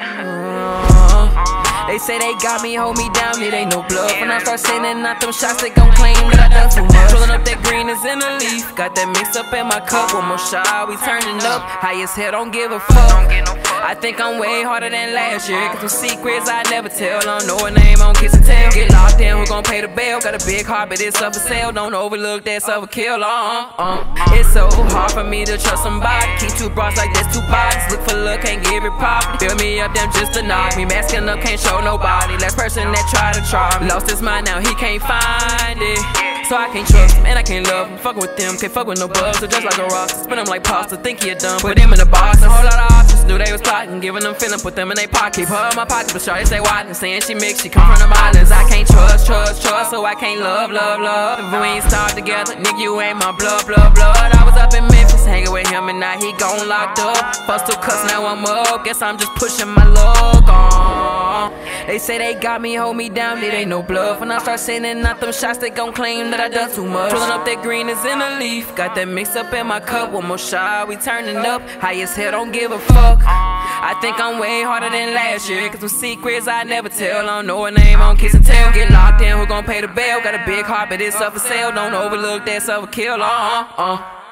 Uh-huh. They say they got me, hold me down, it ain't no bluff. When I start sending out them shots, they gon' claim that I done too much. Pulling up that green is in the leaf, got that mixed up in my cup. One more shot, we turning up. High as hell, don't give a fuck. I think I'm way harder than last year. Cause some secrets I never tell. Don't know a name on kiss and tell. Get locked in, who gon' pay the bail? Got a big heart, but it's up for sale. Don't overlook that suffer kill. Uh, uh. It's so hard for me to trust somebody. Keep two bras like there's two bodies. Look for look, can't give it property. Fill me up, them just to knock me. Masking up, can't show nobody. Last person that tried to try me. Lost his mind, now he can't find it. So I can't trust him and I can't love him. Fucking with them, can't fuck with no bugs. So just like a rock, spin him like pasta. Think he a dumb, put him in a box. A whole lot of knew they was plotting. Giving them feeling, put them in their pocket. Keep her in my pocket, but shawty say why? Saying she mixed, she come from the islands. I can't trust, trust, trust, so I can't love, love, love. If we ain't start together, nigga, you ain't my blood, blood, blood. I was up in Memphis, hanging with him, and now he gone locked up. First two cuss, now I'm up. Guess I'm just pushing my luck on. They say they got me, hold me down, it ain't no bluff. When I start sending out them shots, they gon' claim that I done too much. Pulling up that green is in a leaf, got that mix up in my cup. One more shot, we turning up. High as hell, don't give a fuck. I think I'm way harder than last year. Cause some secrets I never tell. I don't know a name on kiss and tell. Get locked in, who gon' pay the bail? Got a big heart, but it's up for sale. Don't overlook that suffer kill. Uh uh uh.